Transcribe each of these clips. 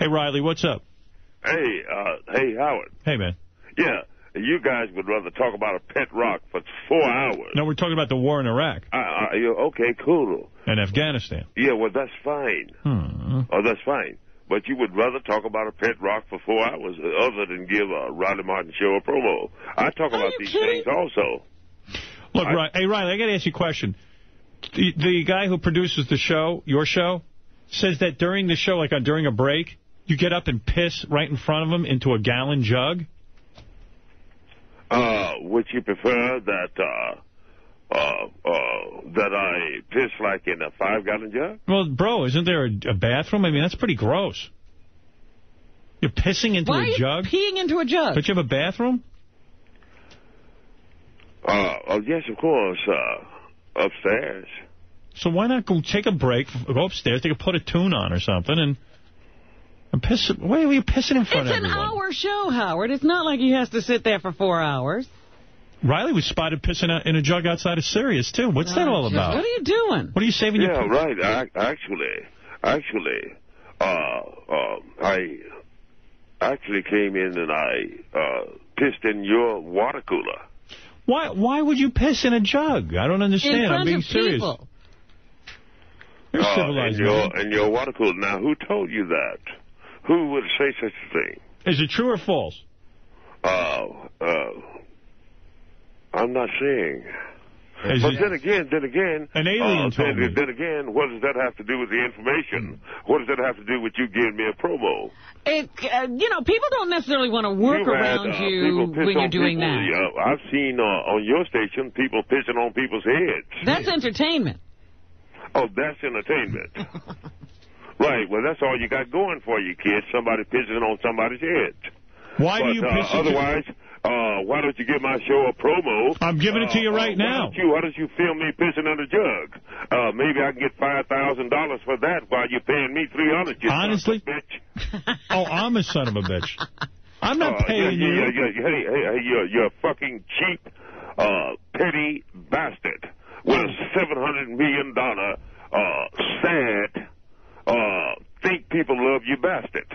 Hey, Riley, what's up? Hey, uh, hey, Howard. Hey, man. Yeah, you guys would rather talk about a pet rock for four hours. No, we're talking about the war in Iraq. Uh, uh, okay, cool. And Afghanistan. Yeah, well, that's fine. Hmm. Oh, that's fine. But you would rather talk about a pet rock for four hours uh, other than give a Riley Martin show a promo. I talk about these things also. Look, Ri- hey, Riley, I got to ask you a question. The, the guy who produces the show, your show, says that during the show, like on, during a break, you get up and piss right in front of him into a gallon jug. Uh, would you prefer that, uh, uh, uh, that I piss like in a five-gallon jug? Well, bro, isn't there a, a bathroom? I mean, that's pretty gross. You're pissing into Why a are you jug? peeing into a jug? Don't you have a bathroom? Uh, oh, yes, of course, uh, upstairs. So why not go take a break, go upstairs, they could put a tune on or something, and and piss. Why are you pissing in front It's of everyone? It's an hour show, Howard. It's not like he has to sit there for four hours. Riley was spotted pissing out in a jug outside of Sirius, too. What's that Oh, all about? What are you doing? What are you saving Yeah, your... Yeah, right. I, actually, actually, uh, uh, I actually came in and I uh, pissed in your water cooler. Why Why would you piss in a jug? I don't understand. In front I'm being of serious. people. You're uh, civilized in your, man. in your water cooler. Now, who told you that? Who would say such a thing? Is it true or false? Uh, uh, I'm not saying. Is but it- then again, then again, An alien uh, told then, me. then again, what does that have to do with the information? What does that have to do with you giving me a promo? It, uh, you know, people don't necessarily want to work You've had, around uh, you when you're doing people. that. Yeah, I've seen uh, on your station people pissing on people's heads. That's entertainment. Oh, that's entertainment. right. Well, that's all you got going for you, kids. Somebody pissing on somebody's head. Why but, do you uh, piss Otherwise, uh, why don't you give my show a promo? I'm giving it to you Uh, right uh, now. Why don't you, why don't you film me pissing on a jug? Uh, maybe I can get $5,000 for that while you're paying me 300 you son of a Honestly? bitch. Oh, I'm a son of a bitch. I'm not Uh, paying yeah, you. yeah, yeah. Hey, hey, hey, you're, you're a fucking cheap, uh, petty bastard with a $700 million, uh, sad, uh, think people love you bastard.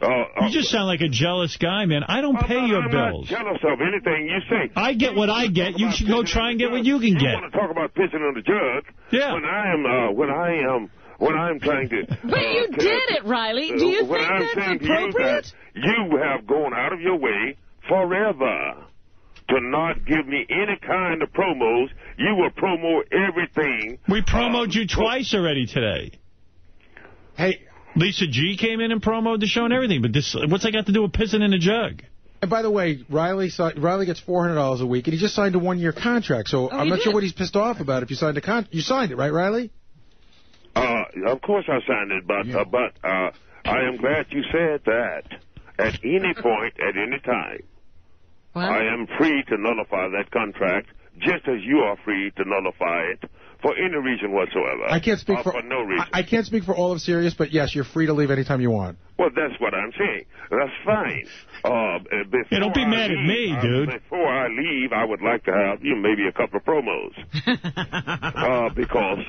Uh, You just sound like a jealous guy, man. I don't pay I'm your not bills. jealous of anything you say. I get what I get. You should go try and get what you can You get. want to talk about pissing on the jug? Yeah. When I am, uh, when I am, when I'm trying to. But uh, you did it, Riley. Do you uh, think I'm that's saying to you appropriate? that you have gone out of your way forever to not give me any kind of promos. You will promo everything. We promoted you twice already today. Hey. Lisa G came in and promoted the show and everything, but this what's that got to do with pissing in a jug? And by the way, Riley si- Riley gets $400 a week, and he just signed a one-year contract. So Oh, I'm he not sure what he's pissed off about if you signed a con. You signed it, right, Riley? Uh, of course I signed it, but uh, but uh, I am glad you said that. At any point, at any time, Well, I am free to nullify that contract, just as you are free to nullify it for any reason whatsoever. I can't speak for, for no reason. I, I can't speak for all of Sirius, but yes, you're free to leave anytime you want. Well, that's what I'm saying. That's fine. Uh, before Hey, don't be I mad at leave, me, uh, dude. Before I leave, I would like to have you know, maybe a couple of promos. uh, because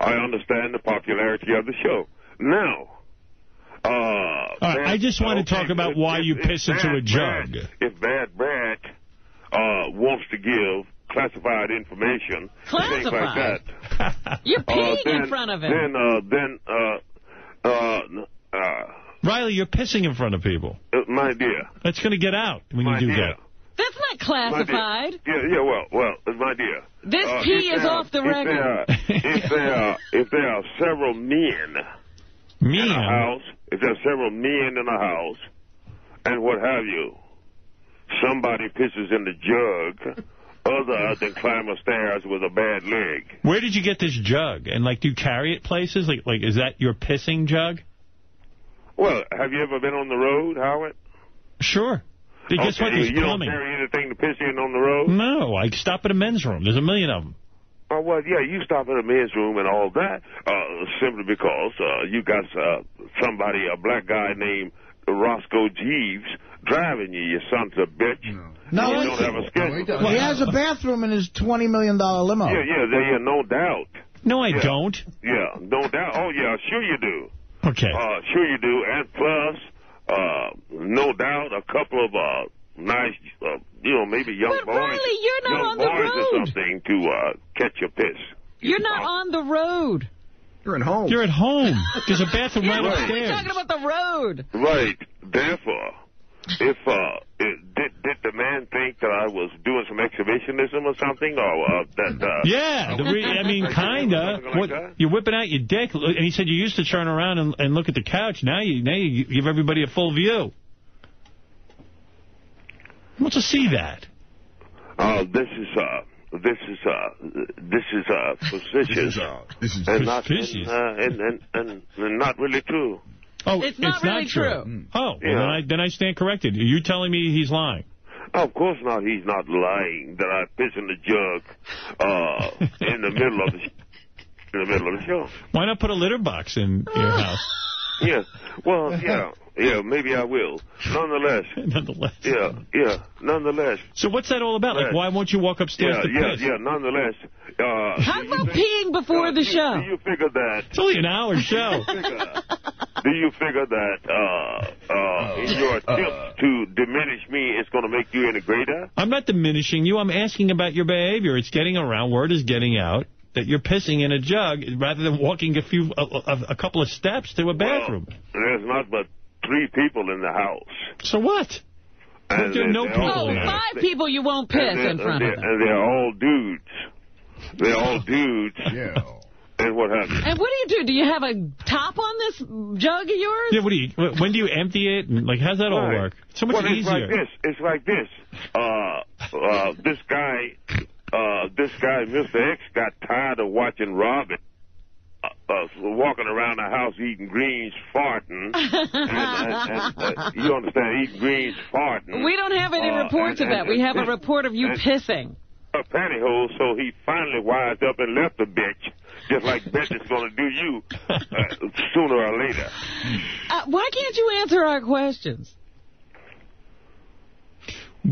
I understand the popularity of the show. Now, uh, All right, I just want to talk about if- why if- you if piss into a jug. Brad- if Bad Brad uh, wants to give classified information, things like that. You're uh, peeing then, in front of him. Then, uh, then, uh, uh, uh, Riley, you're pissing in front of people. uh, my dear, That's going to get out when my you do dear. that. That's not classified. Yeah, yeah, well, well, uh, my dear. This uh, pee is off the if there record. are- if there are, if there are several men Me, in a I'm- house, if there are several men in a house, and what have you, somebody pisses in the jug, other than climb a stairs with a bad leg. where did you get this jug? And, like, do you carry it places? Like, like, is that your pissing jug? Well, have you ever been on the road, Howard? Sure. Hey, guess what? There's you don't carry anything to piss in on the road? No, I stop at a men's room. There's a million of them. Oh, well, yeah, you stop at a men's room and all that, uh, simply because uh, you got uh, somebody, a black guy named Roscoe Jeeves, driving you, you son of a bitch. No, you he- don't have a schedule. Well, he has a bathroom in his $20 million limo. Yeah, yeah, there, yeah, no doubt. No, I Yeah. don't. Yeah, no doubt. Oh, yeah, sure you do. Okay. Uh, sure you do. And plus, uh, no doubt, a couple of uh, nice, uh, you know, maybe young But boys, Riley, you're not young on the boys or something to uh, catch your piss. You're not on the road. You're at home. You're at home. There's a bathroom Yeah, right why are we upstairs. talking about the road? Right. Therefore, if uh, it, did did the man think that I was doing some exhibitionism or something, or uh, that? Uh, Yeah, the re I mean, kinda. Like What, that? you're whipping out your dick, and he said you used to turn around and, and look at the couch. Now you now you give everybody a full view. Who wants to see that? Uh, this is uh, this is uh, this is uh, facetious. This is and not and, uh, and, and, and, and not really true. Oh, It's not really true. Oh, well, Yeah. then I then I stand corrected. Are you telling me he's lying? Of course not. He's not lying that I piss in the jug uh, in the middle of the in the middle of the show. Why not put a litter box in your house? Yeah. Well, yeah, yeah. Maybe I will. Nonetheless. Nonetheless. Yeah, yeah. Nonetheless. So what's that all about? Like, why won't you walk upstairs Yeah, to yeah, piss? yeah. Nonetheless. Uh, How about think- peeing before uh, the show? Do you figure that? It's only an hour show. figure- do you figure that uh, uh, in your attempt to diminish me, it's going to make you any greater? I'm not diminishing you. I'm asking about your behavior. It's getting around. Word is getting out that you're pissing in a jug rather than walking a few a, a, a couple of steps to a bathroom. Well, there's not but three people in the house. So what? And There are no they're people all- Oh, in there. five people you won't piss in front and of they're, them. and they're all dudes. They're all dudes. Yeah. And what happens? And what do you do? Do you have a top on this jug of yours? Yeah, what do you? When do you empty it? And like, how's that all Right. work? It's so much well, it's easier. like this. It's like this. Uh, uh, this guy, uh, this guy, Mr. X, got tired of watching Robin. Uh, uh, walking around the house eating greens, farting, and, and, and uh, you understand, eating greens, farting. We don't have any Uh, reports of that. We have a report of you pissing. a pantyhose, so he finally wised up and left the bitch, just like bitch is going to do you uh, sooner or later. Uh, why can't you answer our questions?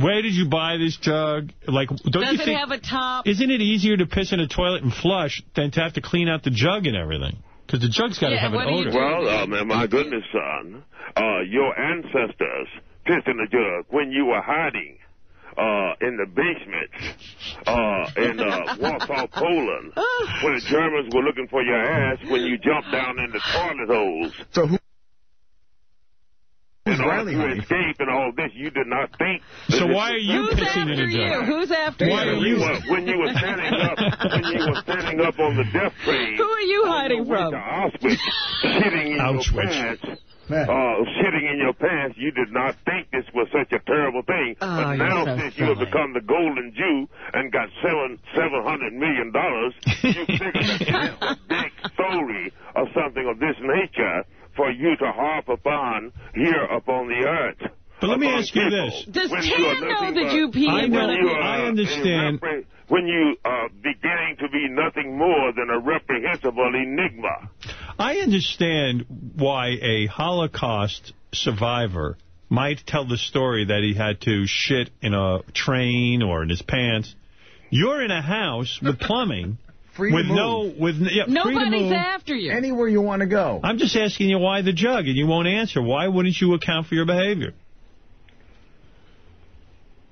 Where did you buy this jug? Like, don't Does you it think? have a top? Isn't it easier to piss in a toilet and flush than to have to clean out the jug and everything? Because the jug's got to Yeah, have an what do you odor. Well, man, my goodness, son, uh, your ancestors pissed in the jug when you were hiding uh, in the basement uh, in uh, Warsaw, Poland, when the Germans were looking for your ass when you jumped down in the toilet holes. So who? And all Riley you hiding? escape and all this, you did not think. So why are you Who's pissing in after a you? jug? Who's after Why you? are when you- you were when you were standing up when you were standing up on the death train. Who are you hiding from? To Auschwitz, shitting in Auschwitz. your pants. Man. Uh, shitting in your pants, you did not think this was such a terrible thing. Oh, but now, so since you have become the golden Jew and got seven seven hundred million dollars, you figure that this is a big story or something of this nature for you to harp upon here upon the earth. But let me ask you this. Does When Tan you know that you pee I in know- front of you you? are I a understand. when you are beginning to be nothing more than a reprehensible enigma. I understand why a Holocaust survivor might tell the story that he had to shit in a train or in his pants. You're in a house with plumbing Free to with move. no with yeah, free to Nobody's move. after you. Anywhere you want to go. I'm just asking you why the jug, and you won't answer. Why wouldn't you account for your behavior?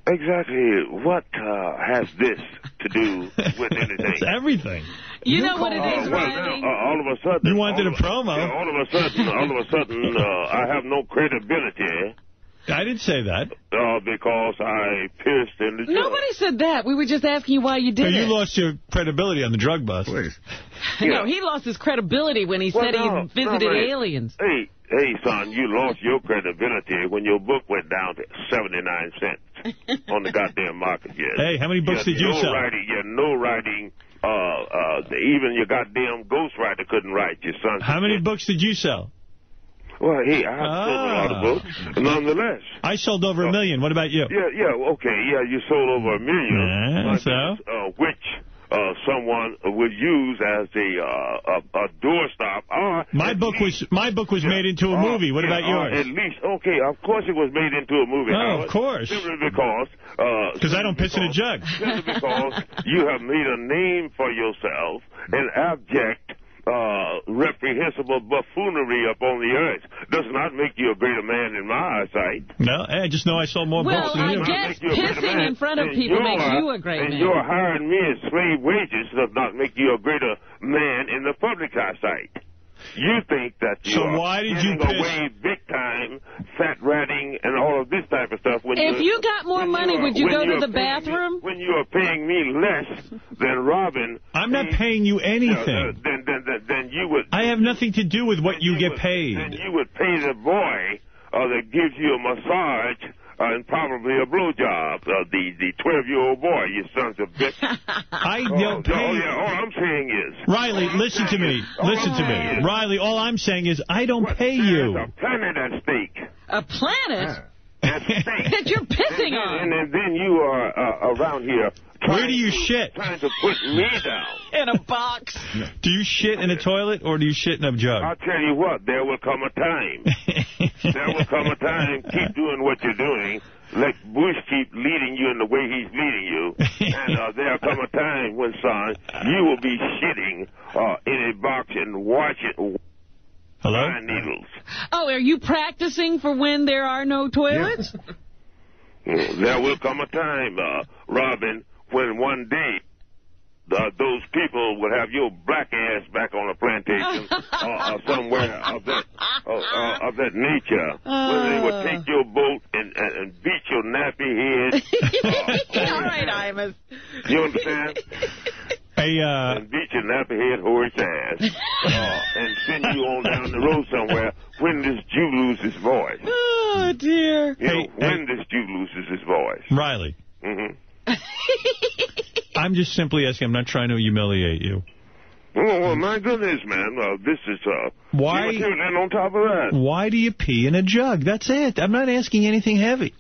Exactly. What uh, has this to do with anything? It's everything. you You know what it is, call- Uh, well, now, uh, all of a sudden... You wanted all a promo. yeah, all of a sudden, all of a sudden, uh, I have no credibility I didn't say that. uh, because I pissed in the jug. Nobody said that. We were just asking you why you So did you it. lost your credibility on the drug bust. Please. No, he lost his credibility when he Well, said no, he visited no, aliens. Hey, hey, son, you lost your credibility when your book went down to 79 cents on the goddamn market, yes. Hey, how many books Yeah, did you no sell? Writing, yeah, no writing. Uh, uh, even your goddamn ghostwriter couldn't write your son. How many books did you sell? Well, hey, I have sold a lot Ah. of books. Nonetheless. I sold over a million. What about you? Yeah, yeah, okay, yeah, you sold over a million. Yeah, so? Uh, which uh, someone would use as a uh, a, a doorstop. Or My book least- was my book was made into a Oh, movie. What yeah, about oh, yours? At least, okay, of course it was made into a movie. Oh, Howard. of course. Simply because. uh, Because I don't piss in a jug. Simply because you have made a name for yourself, an abject uh, reprehensible buffoonery up on the earth does not make you a greater man in my eyesight. No, I just know I saw more Well, books than I you. guess Make you a greater pissing in front of people you're- makes you a great and man. you're hiring me at slave wages does not make you a greater man in the public eyesight. You think that So you're why did you giving piss- away big time, fat ratting, and all of this type of stuff. When If you're- you got more money, you're- would you go to the paying me- bathroom? when you are paying me less than Robin, I'm not pays- paying you uh, uh, anything. then, then, then, then you would. I have nothing to do with what you get would- paid. Then you would pay the boy uh, that gives you a massage uh, and probably a blowjob. Uh, the the twelve year old boy, you sons of a bitch. I oh, don't oh, pay. yeah, all I'm saying is. Riley, listen to me. Listen to me. is, Riley, all I'm saying is I don't what- pay you. a planet at stake. A planet At stake. that you're pissing and, on and then you are uh, around here. Where do you to- shit? Trying to put me down. in a box. Do you shit in a toilet or do you shit in a I'll jug? tell you what, there will come a time. there will come a time. Keep doing what you're doing. Let Bush keep leading you in the way he's leading you. And uh, there'll come a time when, son, you will be shitting uh, in a box and watching Hello? pine needles. Oh, are you practicing for when there are no toilets? Mm, There will come a time, uh, Robin, when one day uh, those people will have your black ass back on a plantation uh, uh, somewhere of that uh, uh, of that nature, where they will take your boat and, and, and beat your nappy head. All right, Imus. You understand? Hey, uh, And beat your nappy head horse ass, uh, and send you on down the road somewhere when this Jew loses his voice. Oh, dear. You know, Hey, when this Jew loses his voice. Riley, Mm-hmm. I'm just simply asking. I'm not trying to humiliate you. Oh, well, my goodness, man. Uh, this is, uh... Why- you were And on top of that. Why do you pee in a jug? That's it. I'm not asking anything heavy.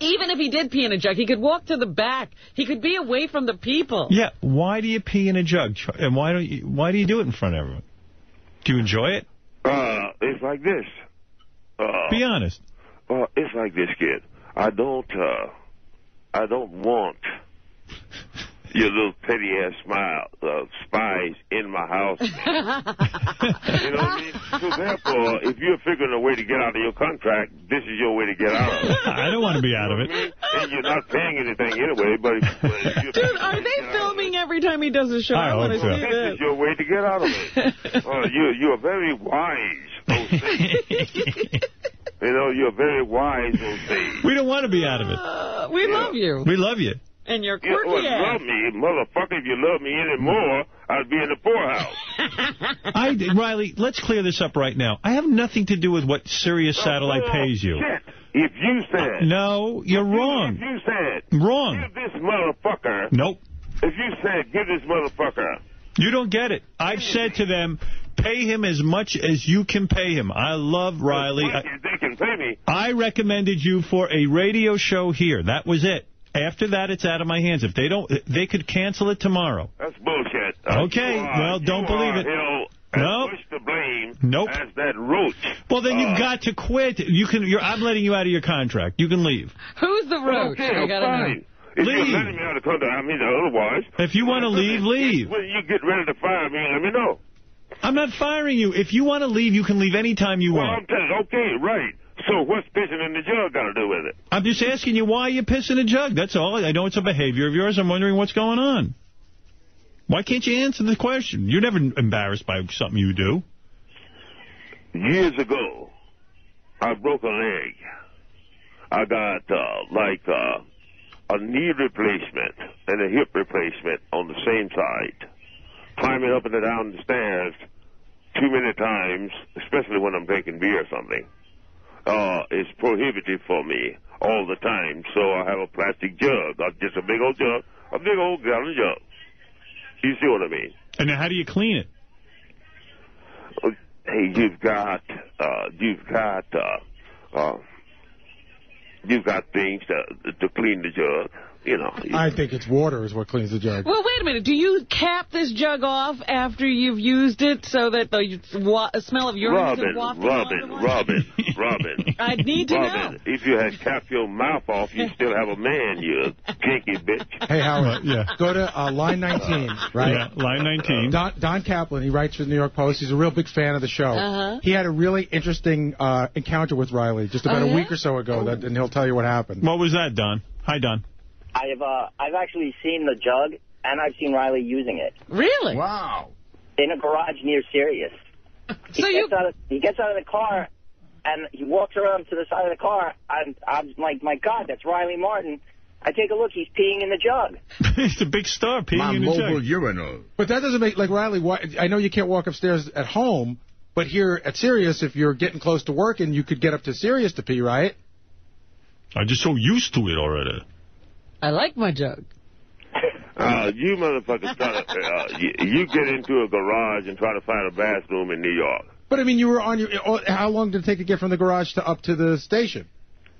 Even if he did pee in a jug, he could walk to the back. He could be away from the people. Yeah, why do you pee in a jug? And why don't you, why do you do it in front of everyone? Do you enjoy it? Uh, it's like this. Uh, Be honest. uh, it's like this, kid. I don't, uh... I don't want your little petty ass smile, uh, spies in my house. you know what I mean? So therefore, if you're figuring a way to get out of your contract, this is your way to get out of it. I don't want to be out of You know what I it. And you're not paying anything anyway, but if, but if you're Dude, are they filming every time he does a show? I I, want to hope so. see This this. is your way to get out of it. Uh, you, you're very wise, Jose. You know, you're very wise, Jose. we don't want to be out of it. Uh, we love you. We love you. And your You quirky would ass. love me, motherfucker. If you love me anymore, I'd be in the poorhouse. I, Riley, let's clear this up right now. I have nothing to do with what Sirius Satellite Oh, pays you. Shit. If you said... Uh, no, you're If wrong. you said... Wrong. Give this motherfucker... Nope. If you said, give this motherfucker... You don't get it. I've said to them, pay him as much as you can pay him. I love Riley. Fuck I, They can pay me. I recommended you for a radio show here. That was it. After that, it's out of my hands. If they don't, they could cancel it tomorrow. That's bullshit. Uh, Okay, you are- well, don't you believe it. Hell, as Nope. much to blame Nope. as that roach. Well, then Uh, you've got to quit. You can. You're, I'm letting you out of your contract. You can leave. Who's the roach? Okay, I gotta know. If Leave. you're letting me out of contract, I mean otherwise. If you want to leave, leave. When you get ready to fire me, let me know. I'm not firing you. If you want to leave, you can leave anytime you Well, want. I'm telling okay, right. So what's pissing in the jug got to do with it? I'm just asking you why you piss in a jug. That's all. I know it's a behavior of yours. I'm wondering what's going on. Why can't you answer the question? You're never embarrassed by something you do. Years ago, I broke a leg. I got uh, like uh, a knee replacement and a hip replacement on the same side. Climbing up and down the stairs too many times, especially when I'm drinking beer or something, uh, is prohibitive for me all the time. So I have a plastic jug, uh, just a big old jug, a big old gallon jug. You see what I mean? And now how do you clean it? Uh, hey, you've got, uh, you've got, uh, uh, you've got things to to clean the jug. You know. I think it's water is what cleans the jug. Well, wait a minute. Do you cap this jug off after you've used it so that the wa smell of urine Robin, is wafting Robin, onto one? Robin, Robin. I need to Robin, know. if you had capped your mouth off, you still have a man, you kinky bitch. Hey, Howard. Yeah. Go to uh, line 19, right? Yeah, line 19. Don, Don Kaplan, he writes for the New York Post. He's a real big fan of the show. Uh-huh. He had a really interesting uh, encounter with Riley just about Oh, a week or so ago, that, and he'll tell you what happened. What was that, Don? Hi, Don. I've uh, I've actually seen the jug, and I've seen Riley using it Really? Wow. in a garage near Sirius. He So you gets out of he gets out of the car, and he walks around to the side of the car, and I'm like, my God, that's Riley Martin. I take a look, he's peeing in the jug. He's a big star, peeing My in the jug. My mobile urinal. But that doesn't make, like, Riley, why, I know you can't walk upstairs at home, but here at Sirius, if you're getting close to work and you could get up to Sirius to pee, right? I'm just so used to it already. I like my joke. Uh, you motherfuckers try to, uh, you, you get into a garage and try to find a bathroom in New York. But, I mean, you were on your... oh, How long did it take to get from the garage to up to the station?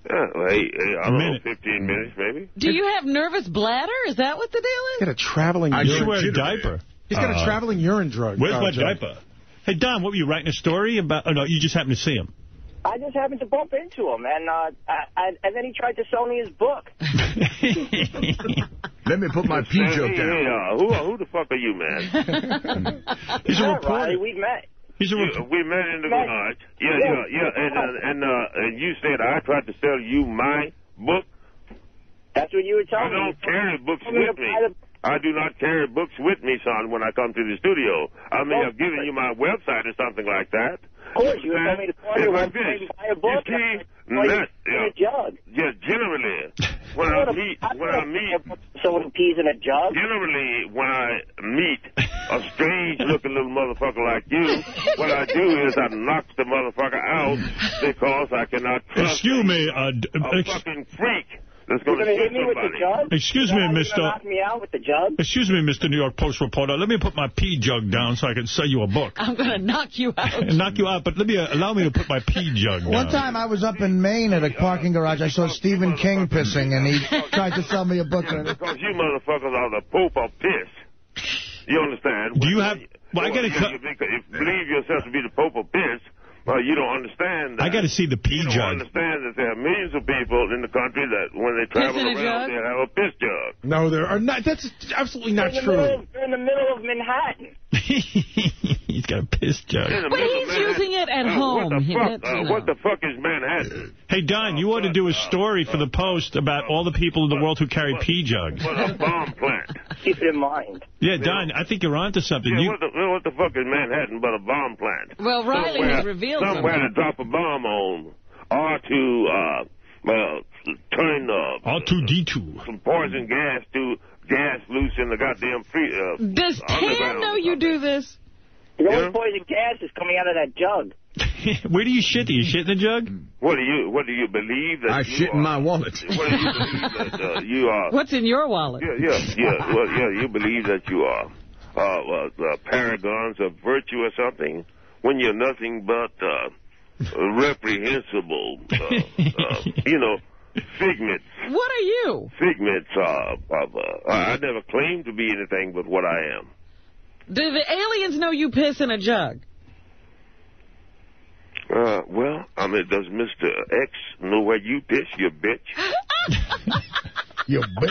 Yeah, well, hey, hey, I A don't minute. know, 15 minutes maybe. Do you have nervous bladder? Is that what the deal is? He is? got a traveling I You urine... should wear a diaper. He's got Uh, a traveling urine drug. Where's uh, my jug. diaper? Hey, Don, what were you writing a story about? Oh, no, you just happened to see him. I just happened to bump into him, and uh, I, I, and then he tried to sell me his book. Let me put my pee Hey, joke hey, down. uh, who, who the fuck are you, man? He's a reporter. Riley, we met. He's a You- we met in the garage. Yeah, yeah, yeah. And, uh, and, uh, and you said I tried to sell you my book. That's what you were I telling me. don't carry books told me with to me. I do not carry books with me, son, when I come to the studio. I may have given you my website or something like that. Of course, you told me to call Yeah, you like one time and buy a book. You see, Well, you in yeah, a jug. yeah, generally, when I meet, when I meet, Someone who pees in a jug? generally, when I meet a strange-looking little motherfucker like you, what I do is I knock the motherfucker out because I cannot trust Excuse me, uh, d- a ex- fucking freak that's You're going going to to hit me with the jug? Excuse me, that how you're Mr. knock me out with the jug? excuse me, Mr. New York Post reporter. Let me put my pee jug down so I can sell you a book. I'm going to knock you out. knock you out, but let me uh, allow me to put my pee jug down. One time I was up in Maine at a parking garage. I saw Stephen King pissing, and he tried to sell me a book. Yeah, because you motherfuckers are the pope of piss. You understand? Do you When- have- well, I gotta you, you think- if you believe yourself to be the pope of piss, well, you don't understand that. I got to see the pee You don't jug. Millions of people in the country that when they travel around, jug? they have a piss jug. No, there are not. That's absolutely not You're in, the middle true. of, you're in the middle of Manhattan. He's got a piss jug. But he's Manhattan. using it at Uh, home. What the fuck? uh, what the fuck is Manhattan? Hey, Don, you ought to do a story for the Post about all the people in the world who carry pee jugs. What a bomb plant. Keep it in mind. Yeah, Don, I think you're onto something. Yeah, You, what, the, what the fuck is Manhattan but a bomb plant? Well, Riley somewhere, has revealed somewhere something. to drop a bomb on, or to uh, well, turn uh, R2D2. some poison gas to gas loose in the goddamn free. Uh, Does Tan know you do this? The Yeah. poison gas is coming out of that jug. Where do you shit? Do you shit in the jug? What do you What do you believe that I you shit are? in my wallet. What do you believe that uh, you are? What's in your wallet? Yeah, yeah, yeah. Well, yeah, you believe that you are uh, uh, uh, paragons of virtue or something when you're nothing but uh, reprehensible, uh, uh, you know, figments. What are you? Figments uh, of. Uh, I never claimed to be anything but what I am. Do the aliens know you piss in a jug? Uh, well, I mean, does Mr. X know where you piss, you bitch? You bitch.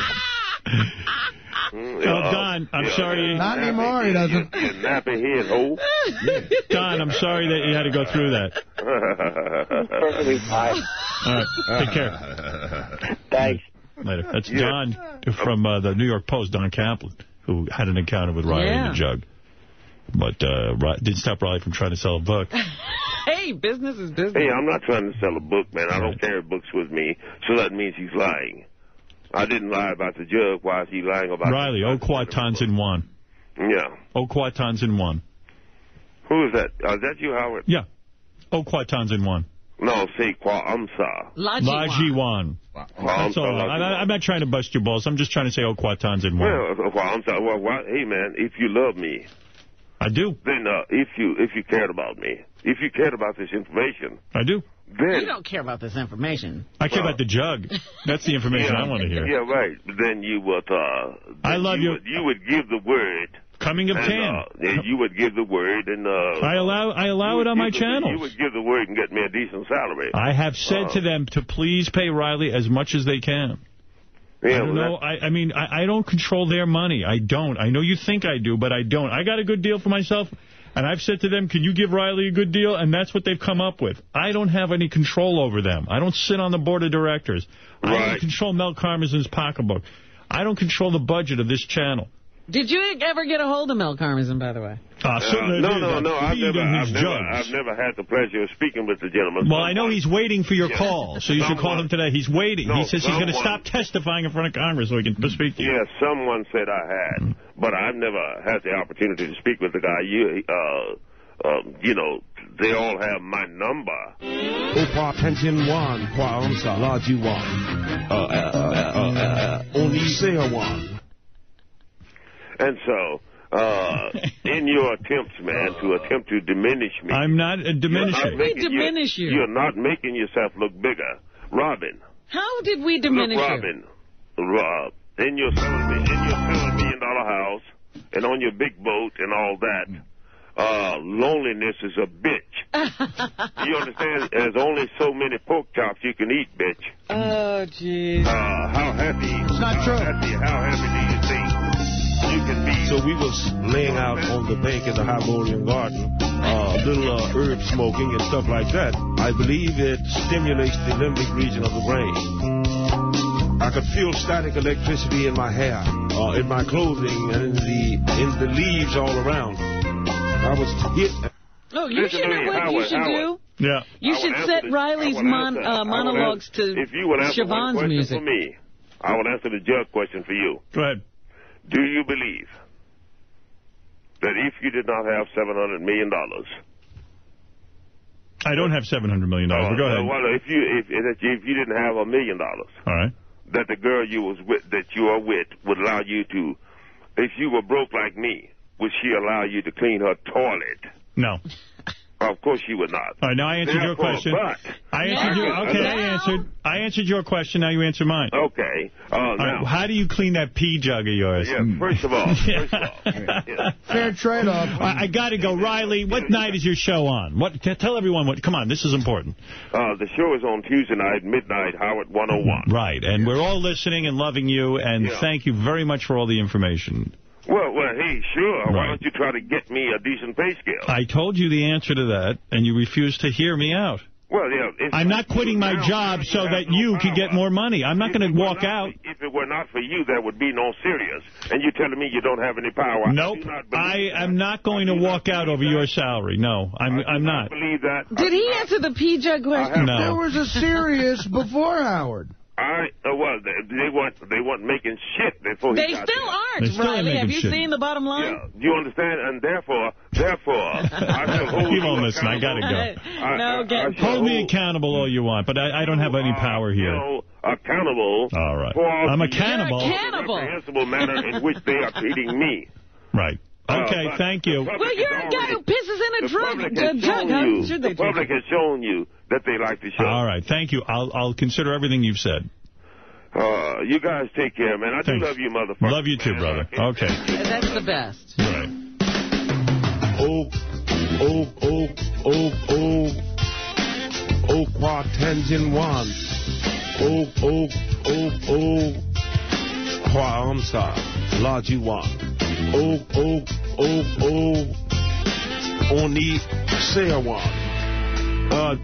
Mm, Oh, Don, I'm sorry. Not anymore, he doesn't. You, you nappy head hole. Don, I'm sorry that you had to go through that. Perfectly fine. All right, take care. Thanks. Later. That's Yeah. Don from uh, the New York Post, Don Kaplan, who had an encounter with Riley in the jug. But uh, Ri- didn't stop Riley from trying to sell a book. Hey, business is business. Hey, I'm not trying to sell a book, man. I don't carry books with me, so that means he's lying. I didn't lie about the jug. Why is he lying about Riley, the Oquatons in one. Yeah. Oquatons in one. Who is that? Uh, is that you, Howard? Yeah. Oquatons in one. No, say Kwa Amsa. Lajiwan. That's all. I, I, I'm not trying to bust your balls. I'm just trying to say Oquatons in one. Well, Kwa Amsa. Well, hey, man, if you love me, I do. then uh, if you if you cared about me, if you cared about this information, I do. Then You don't care about this information. I care about the jug. That's the information I want to hear. Yeah, right. Then you would. Uh, I love you. Would, you would give the word Coming of and, Tan. Uh, you would give the word, and uh, I allow I allow it on my channel. You would give the word and get me a decent salary. I have said Uh, to them to please pay Riley as much as they can. Yeah, I don't well, know. I, I mean, I, I don't control their money. I don't. I know you think I do, but I don't. I got a good deal for myself, and I've said to them, can you give Riley a good deal? And that's what they've come up with. I don't have any control over them. I don't sit on the board of directors. I don't control Mel Karmazin's pocketbook. I don't control the budget of this channel. Did you ever get a hold of Mel Karmazin, by the way? Uh, Uh, certainly no, no, no. I I've never, I've never. I've never had the pleasure of speaking with the gentleman. Well, I know he's waiting for your Yeah. call, so you should call him today. He's waiting. No, he says he's going to stop testifying in front of Congress so he can speak to you. Yes, someone said I had, but I've never had the opportunity to speak with the guy. You, uh, um, you know, they all have my number. Opa Pension One, Kwamsa, Laji One, uh, uh, uh, uh, uh, Oni Sea One. And so, uh, in your attempts, man, to attempt to diminish me. I'm not uh, you're not diminishing. we diminish you? You're not making yourself look bigger. Robin. How did we diminish look, you? Robin. Rob, in your seven, in your seven million dollar house and on your big boat and all that, uh, loneliness is a bitch. you understand? There's only so many pork chops you can eat, bitch. Oh, jeez. Uh, how happy? It's not how true. Happy, how happy So we was laying out on the bank in the Hyborian Garden, uh, little uh, herb smoking and stuff like that. I believe it stimulates the limbic region of the brain. I could feel static electricity in my hair, uh, in my clothing, and in the in the leaves all around. I was hit. Oh, you Listen should to know me, what you should Howard. do. Yeah. You should set the- Riley's mon, answer- uh, I would monologues answer- to If you would answer one Siobhan's question music. for me, I would answer the judge question for you. Go ahead. Do you believe that if you did not have $700 million, I don't have $700 million, but go uh, ahead. well, if you if, if if you didn't have a million dollars, All right. that the girl you was with that you are with would allow you to, if you were broke like me, would she allow you to clean her toilet? No. Of course you would not. All right, now I answered your question. But I answered Now. your, okay, I answered. I answered your question, now you answer mine. okay, uh, All now right, how do you clean that pee jug of yours? yeah, first of all, first of all, yeah. Fair trade-off. I, I got to go. Riley, what night is your show on? What? t- Tell everyone what. Come on, this is important. uh, the show is on Tuesday night, midnight, Howard 101. Right, and we're all listening and loving you, and Yeah. thank you very much for all the information. Well, well, hey, sure. Why don't you try to get me a decent pay scale? I told you the answer to that, and you refused to hear me out. well, yeah. it's- I'm not quitting my job so that no you can get more money. I'm not going to walk not out. for- if it were not for you, there would be no Sirius. And you're telling me you don't have any power. I Nope. do not believe I am not going I to walk out over that. your salary. No, I'm, I I'm not not. believe that. Did do he not. answer the PJ question? No. There was a Sirius before Howard. I uh, well, they, they weren't they weren't making shit before he They got still there. aren't, They still ain't Riley. Have you shit. seen the bottom line? Yeah, you understand? And therefore, therefore, I shall hold You you won't listen. I gotta go. I- no, I- get I shall Hold me accountable all you want, but I, I don't have any uh, power You here. know, accountable. All right. I'm a the cannibal. You're a cannibal. reprehensible manner in which they are treating me. Right. Uh, Okay, but thank you. Well, you're a guy who pisses in a the drug, public has jug. shown How you, should The public has shown you that they like the show. All right, thank you. I'll I'll consider everything you've said. Uh, you guys take care, man. I Thanks. do love you, motherfucker. Love you too, brother. Okay. you? That's the best. Right. Oh, oh, oh, oh, oh. Oh, Kwa Tenzin One. Oh, oh, oh, oh. Kwa Amsa, Laji One. Oh, oh, oh, oh. Oni Sea One. Uh,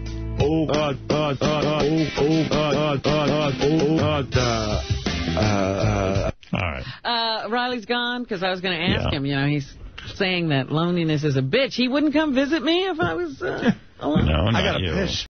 All right. Uh, Riley's gone because I was going to ask Yeah. him. You know, he's saying that loneliness is a bitch. He wouldn't come visit me if I was uh, alone. No, not I got a you. piss.